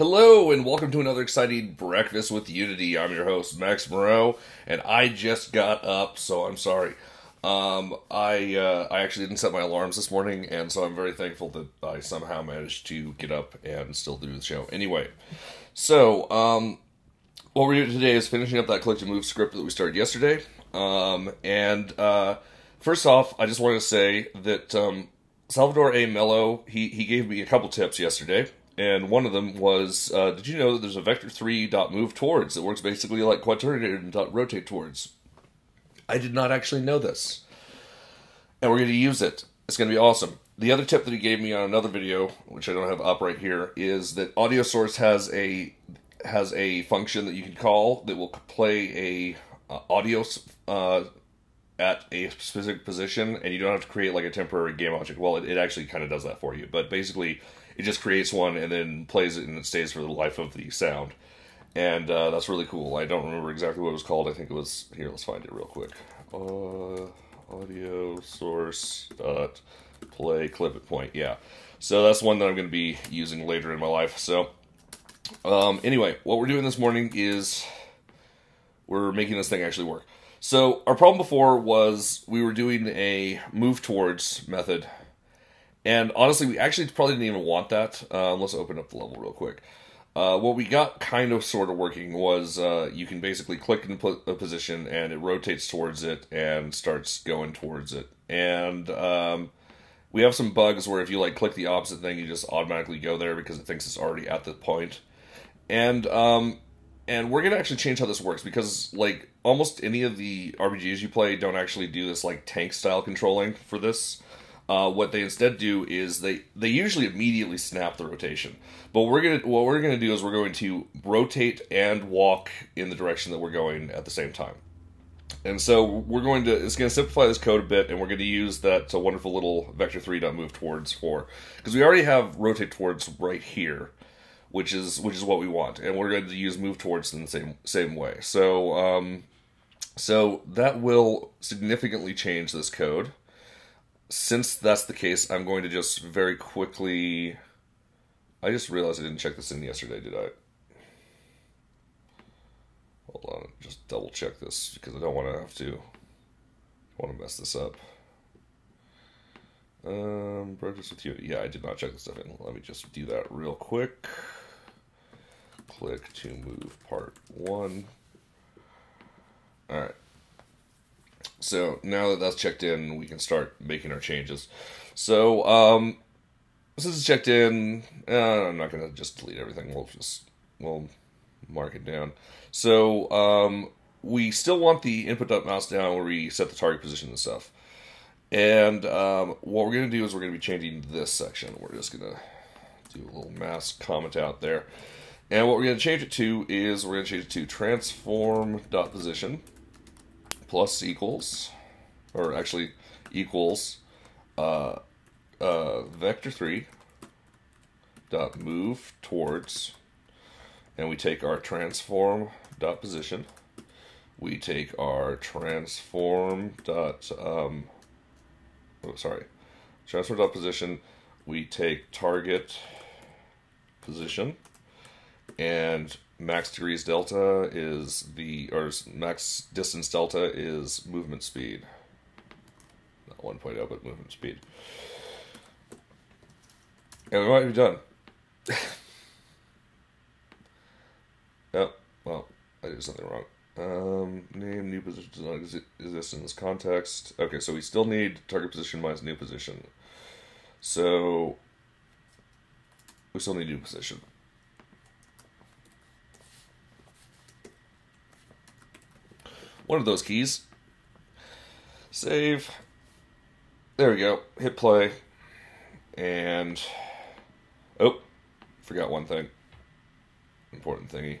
Hello and welcome to another exciting breakfast with Unity. I'm your host Max Moreau, and I just got up, so I'm sorry. Um, I uh, I actually didn't set my alarms this morning, and so I'm very thankful that I somehow managed to get up and still do the show. Anyway, so um, what we're doing today is finishing up that to move script that we started yesterday. Um, and uh, first off, I just wanted to say that um, Salvador A. Mello he he gave me a couple tips yesterday and one of them was, uh, did you know that there's a vector three dot move towards that works basically like quaternion dot rotate towards? I did not actually know this, and we're going to use it. It's going to be awesome. The other tip that he gave me on another video, which I don't have up right here, is that Audio Source has a has a function that you can call that will play a uh, audio uh, at a specific position, and you don't have to create like a temporary game object. Well, it, it actually kind of does that for you, but basically it just creates one and then plays it and it stays for the life of the sound. And uh, that's really cool. I don't remember exactly what it was called. I think it was here. Let's find it real quick. Uh, audio source dot play clip at point. Yeah. So that's one that I'm going to be using later in my life. So um, anyway, what we're doing this morning is we're making this thing actually work. So our problem before was we were doing a move towards method and honestly, we actually probably didn't even want that. Uh, let's open up the level real quick. Uh, what we got kind of sort of working was uh, you can basically click in a position and it rotates towards it and starts going towards it. And um, we have some bugs where if you like click the opposite thing, you just automatically go there because it thinks it's already at the point. And um, and we're gonna actually change how this works because like almost any of the RPGs you play don't actually do this like tank style controlling for this. Uh, what they instead do is they they usually immediately snap the rotation. But we're gonna what we're gonna do is we're going to rotate and walk in the direction that we're going at the same time. And so we're going to it's going to simplify this code a bit, and we're going to use that uh, wonderful little vector three dot move towards for because we already have rotate towards right here, which is which is what we want, and we're going to use move towards in the same same way. So um, so that will significantly change this code since that's the case, I'm going to just very quickly. I just realized I didn't check this in yesterday, did I? Hold on, just double check this because I don't want to have to. Want to mess this up. Um, breakfast with you. Yeah, I did not check this stuff in. Let me just do that real quick. Click to move part one. All right. So now that that's checked in, we can start making our changes. So um, since it's checked in, uh, I'm not gonna just delete everything. We'll just we'll mark it down. So um, we still want the input mouse down where we set the target position and stuff. And um, what we're gonna do is we're gonna be changing this section. We're just gonna do a little mass comment out there. And what we're going to change it to is we're going to change it to transform dot position plus equals, or actually equals, uh, uh, vector 3 dot move towards, and we take our transform dot position, we take our transform dot, um, oh, sorry, transform dot position, we take target position, and max degrees delta is the or max distance delta is movement speed. Not 1.0 but movement speed. And we might be done. Oh well i did something wrong. Um, name new position does not exist in this context. Okay so we still need target position minus new position. So we still need new position one of those keys. Save. There we go. Hit play. And. Oh, forgot one thing. Important thingy.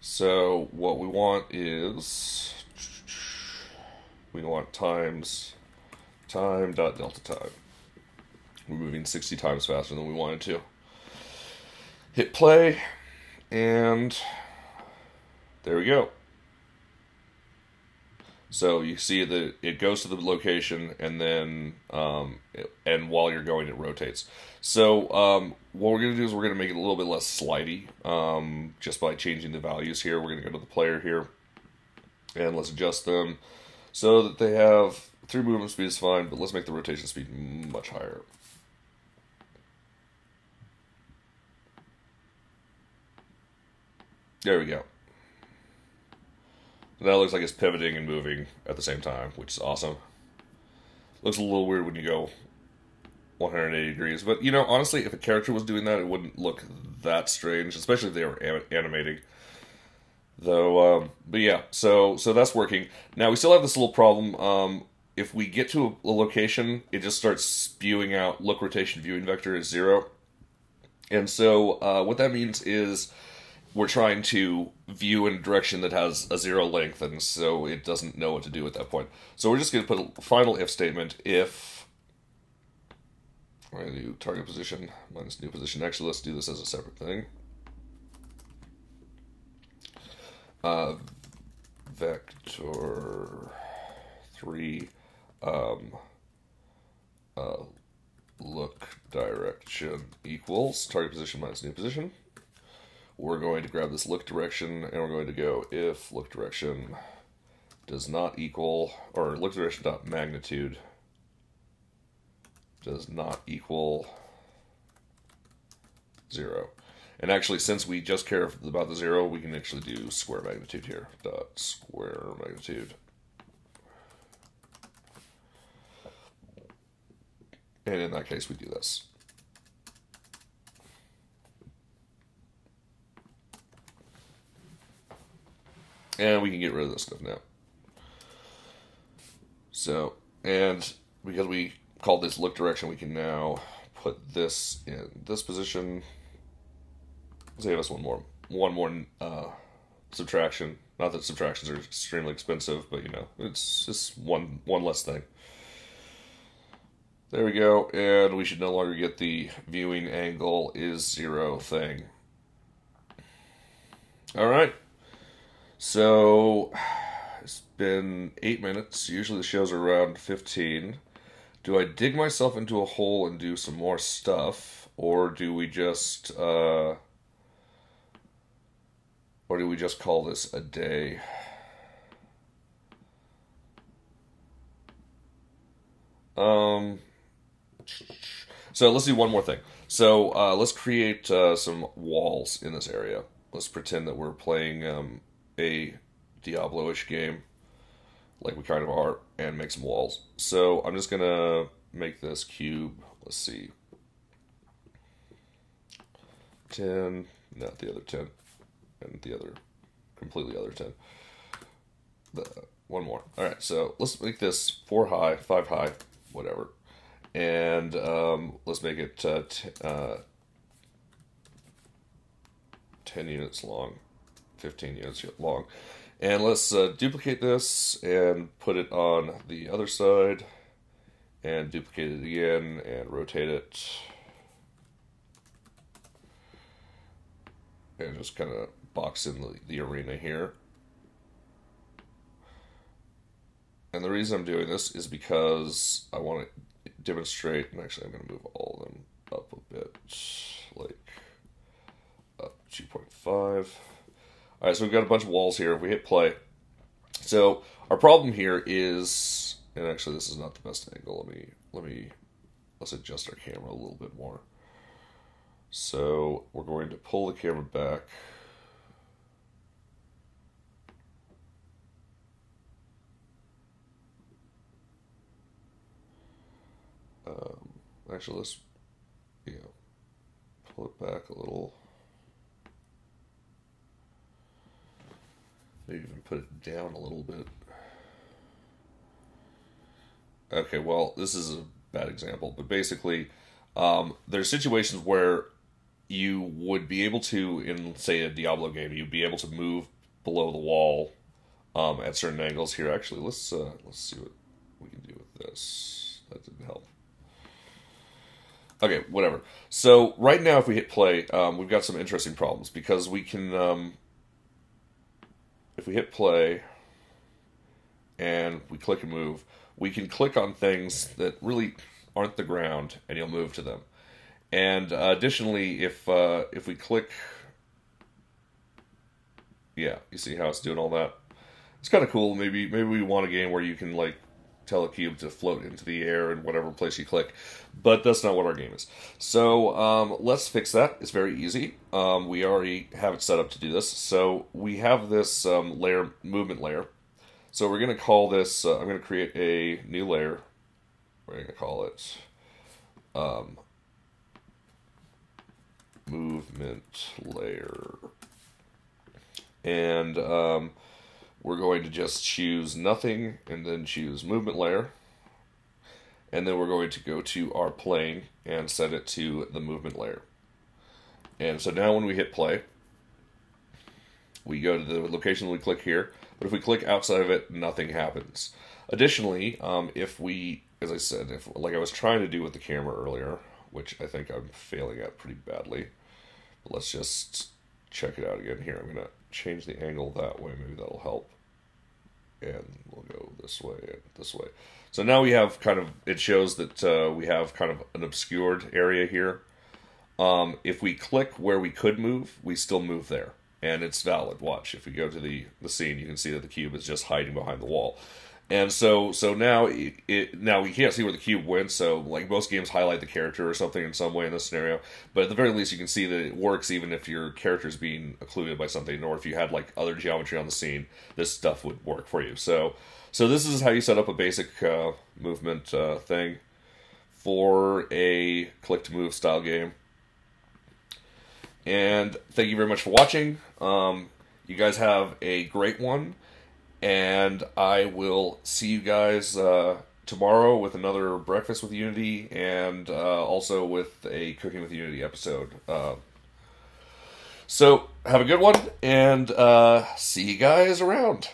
So, what we want is. We want times time dot delta time. We're moving 60 times faster than we wanted to. Hit play, and there we go. So you see that it goes to the location and then, um, it, and while you're going, it rotates. So um, what we're going to do is we're going to make it a little bit less slidey um, just by changing the values here. We're going to go to the player here and let's adjust them so that they have three movement speed is fine, but let's make the rotation speed much higher. There we go. That looks like it's pivoting and moving at the same time, which is awesome. Looks a little weird when you go 180 degrees, but you know, honestly, if a character was doing that, it wouldn't look that strange, especially if they were animating. Though, um, but yeah, so so that's working. Now we still have this little problem. Um, if we get to a, a location, it just starts spewing out look rotation viewing vector is zero, and so uh, what that means is we're trying to view in a direction that has a zero length, and so it doesn't know what to do at that point. So we're just going to put a final if statement if. To do target position minus new position. Actually, let's do this as a separate thing. Uh, vector 3 um, uh, look direction equals target position minus new position we're going to grab this look direction and we're going to go if look direction does not equal, or look direction dot magnitude does not equal zero. And actually, since we just care about the zero, we can actually do square magnitude here. Dot square magnitude. And in that case, we do this. And we can get rid of this stuff now. So, and because we called this look direction, we can now put this in this position. Save us one more, one more uh, subtraction. Not that subtractions are extremely expensive, but you know, it's just one one less thing. There we go, and we should no longer get the viewing angle is zero thing. All right. So it's been eight minutes. Usually the shows are around 15. Do I dig myself into a hole and do some more stuff? Or do we just, uh, or do we just call this a day? Um, so let's do one more thing. So uh, let's create uh, some walls in this area. Let's pretend that we're playing um, a Diablo-ish game, like we kind of are, and make some walls. So I'm just gonna make this cube. Let's see, ten, not the other ten, and the other completely other ten. The one more. All right, so let's make this four high, five high, whatever, and um, let's make it uh, uh, ten units long. 15 units long. And let's uh, duplicate this and put it on the other side and duplicate it again and rotate it. And just kind of box in the, the arena here. And the reason I'm doing this is because I want to demonstrate, and actually I'm going to move all of them up a bit, like up 2.5. All right, so we've got a bunch of walls here. If we hit play, so our problem here is, and actually this is not the best angle. Let me let me let's adjust our camera a little bit more. So we're going to pull the camera back. Um, actually, let's yeah, pull it back a little. Maybe even put it down a little bit. Okay, well, this is a bad example, but basically, um, there's situations where you would be able to, in say a Diablo game, you'd be able to move below the wall um, at certain angles. Here, actually, let's uh, let's see what we can do with this. That didn't help. Okay, whatever. So right now, if we hit play, um, we've got some interesting problems because we can um, if we hit play and we click and move, we can click on things that really aren't the ground and you'll move to them. And uh, additionally, if uh, if we click, yeah, you see how it's doing all that. It's kind of cool. Maybe maybe we want a game where you can like tell a cube to float into the air in whatever place you click, but that's not what our game is. So um, let's fix that. It's very easy. Um, we already have it set up to do this. So we have this um, layer movement layer. So we're going to call this. Uh, I'm going to create a new layer. We're going to call it um, movement layer, and um, we're going to just choose nothing and then choose movement layer. And then we're going to go to our plane and set it to the movement layer. And so now when we hit play, we go to the location we click here. But if we click outside of it, nothing happens. Additionally, um, if we, as I said, if like I was trying to do with the camera earlier, which I think I'm failing at pretty badly. But let's just check it out again here. I'm going to change the angle that way. Maybe that'll help. And we'll go this way and this way. So now we have kind of, it shows that uh, we have kind of an obscured area here. Um, if we click where we could move, we still move there. And it's valid. Watch. If we go to the, the scene, you can see that the cube is just hiding behind the wall. And so, so now it, it, now we can't see where the cube went. So, like most games, highlight the character or something in some way in this scenario. But at the very least, you can see that it works even if your character is being occluded by something, or if you had like other geometry on the scene, this stuff would work for you. So, so this is how you set up a basic uh, movement uh, thing for a click to move style game. And thank you very much for watching. Um, you guys have a great one and I will see you guys uh, tomorrow with another Breakfast with Unity and uh, also with a Cooking with Unity episode. Uh, so, have a good one, and uh, see you guys around.